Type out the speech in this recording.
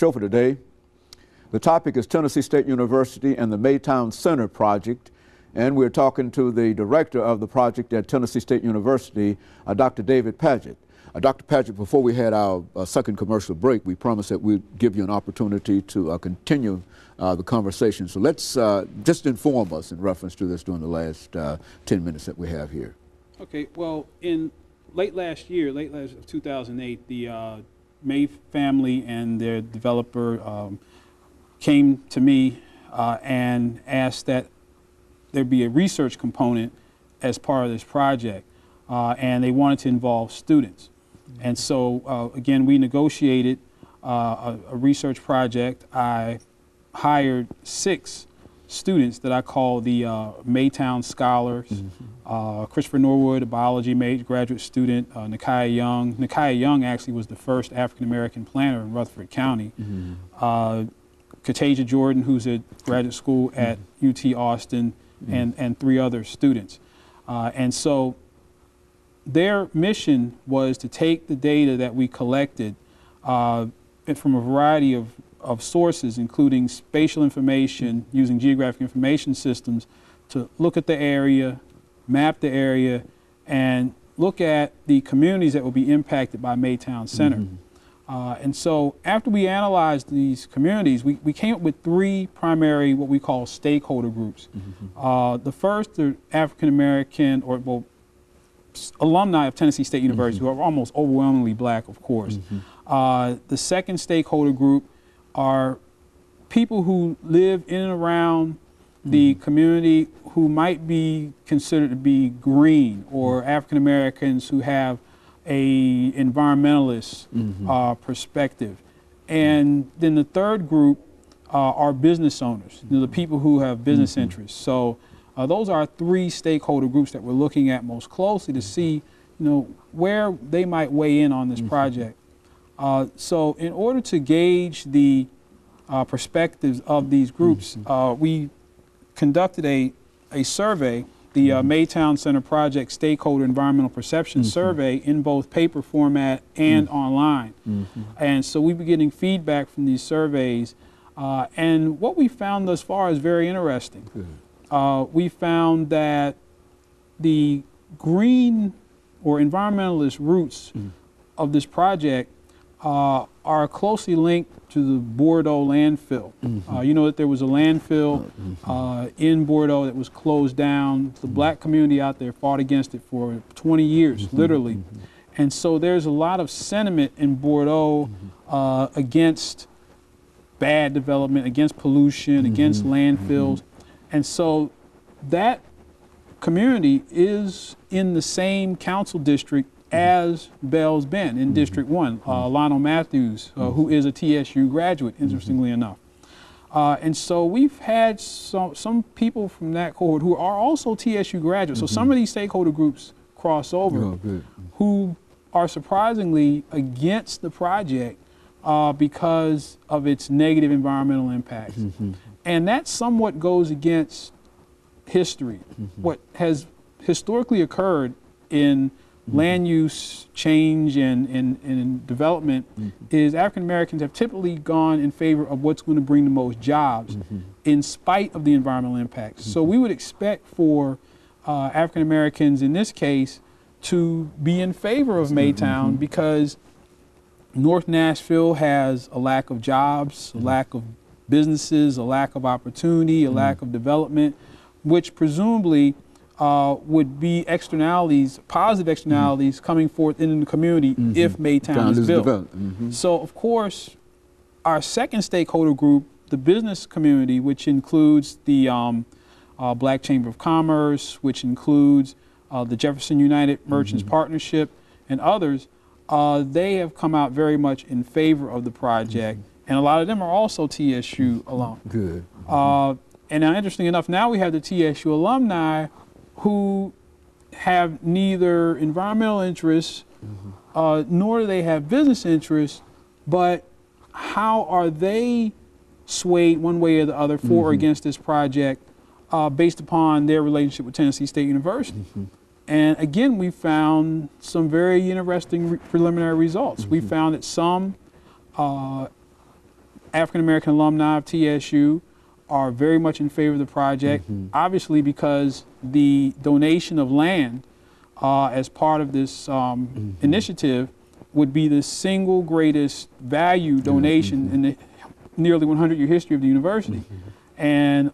show for today. The topic is Tennessee State University and the Maytown Center project. And we're talking to the director of the project at Tennessee State University, uh, Dr. David Padgett. Uh, Dr. Padgett, before we had our uh, second commercial break, we promised that we'd give you an opportunity to uh, continue uh, the conversation. So let's uh, just inform us in reference to this during the last 10 minutes that we have here. Okay, well, in late last year, late last 2008, the May family and their developer um, came to me uh, and asked that there be a research component as part of this project, uh, and they wanted to involve students. Mm-hmm. And so, uh, again, we negotiated uh, a, a, research project. I hired six students that I call the uh, Maytown Scholars. Mm-hmm. Uh, Christopher Norwood, a biology major graduate student, uh, Nakia Young. Nakia Young actually was the first African American planner in Rutherford County. Mm-hmm. Uh, Katasia Jordan, who's at graduate school at mm-hmm. UT Austin, mm-hmm. and, and three other students. Uh, and so their mission was to take the data that we collected uh, from a variety of of sources, including spatial information using geographic information systems, to look at the area, map the area, and look at the communities that will be impacted by Maytown Center. Mm -hmm. uh, and so after we analyzed these communities, we, we came up with three primary, what we call stakeholder groups. Mm -hmm. uh, the first are African American, or well, alumni of Tennessee State University, mm -hmm. who are almost overwhelmingly black, of course. Mm-hmm. Uh, the second stakeholder group are people who live in and around the mm-hmm. community who might be considered to be green or mm-hmm. African Americans who have a environmentalist mm-hmm. uh, perspective. And then the third group uh, are business owners, you know, the people who have business mm-hmm. interests. So uh, those are three stakeholder groups that we're looking at most closely to see, you know, where they might weigh in on this mm-hmm. project. Uh, so in order to gauge the uh, perspectives of these groups, mm-hmm. uh, we conducted a, a survey, the uh, mm-hmm. Maytown Center Project Stakeholder Environmental Perception mm-hmm. Survey in both paper format and mm-hmm. online. Mm-hmm. And so we've been getting feedback from these surveys. Uh, and what we found thus far is very interesting. we found that the green or environmentalist roots mm. of this project uh, are closely linked to the Bordeaux landfill. Mm-hmm. Uh, you know that there was a landfill mm-hmm. uh, in Bordeaux that was closed down. The mm-hmm. black community out there fought against it for 20 years, mm-hmm. literally. Mm-hmm. And so there's a lot of sentiment in Bordeaux uh, against bad development, against pollution, against landfills. And so that community is in the same council district as Bells Bend in mm-hmm. District 1, uh, mm-hmm. Lonnell Matthews, uh, who is a TSU graduate, mm-hmm. interestingly enough. Uh, and so we've had some, some people from that cohort who are also TSU graduates. So some of these stakeholder groups cross over oh, who are surprisingly against the project uh, because of its negative environmental impacts. Mm-hmm. And that somewhat goes against history. Mm-hmm. What has historically occurred in mm-hmm. land use change and, and, and development mm-hmm. is African Americans have typically gone in favor of what's going to bring the most jobs mm-hmm. in spite of the environmental impacts. So mm-hmm. we would expect for uh, African Americans in this case to be in favor of Maytown mm-hmm. because North Nashville has a lack of jobs, a lack of businesses, a lack of opportunity, a lack of development, which presumably uh, would be externalities, positive externalities mm-hmm. coming forth in the community mm-hmm. if Maytown is built. Mm-hmm. So, of course, our second stakeholder group, the business community, which includes the um, uh, Black Chamber of Commerce, which includes uh, the Jefferson United Merchants mm-hmm. Partnership, and others, uh, they have come out very much in favor of the project. Mm-hmm. And a lot of them are also TSU alum. Good. Uh, and now, interesting enough, now we have the TSU alumni who have neither environmental interests mm-hmm. uh, nor do they have business interests, but how are they swayed one way or the other for mm-hmm. or against this project uh, based upon their relationship with Tennessee State University? Mm-hmm. And again, we found some very interesting re- preliminary results. We mm-hmm. found that some uh, African American alumni of TSU are very much in favor of the project, obviously because the donation of land uh, as part of this um, initiative would be the single greatest value donation in the nearly 100 year history of the university. And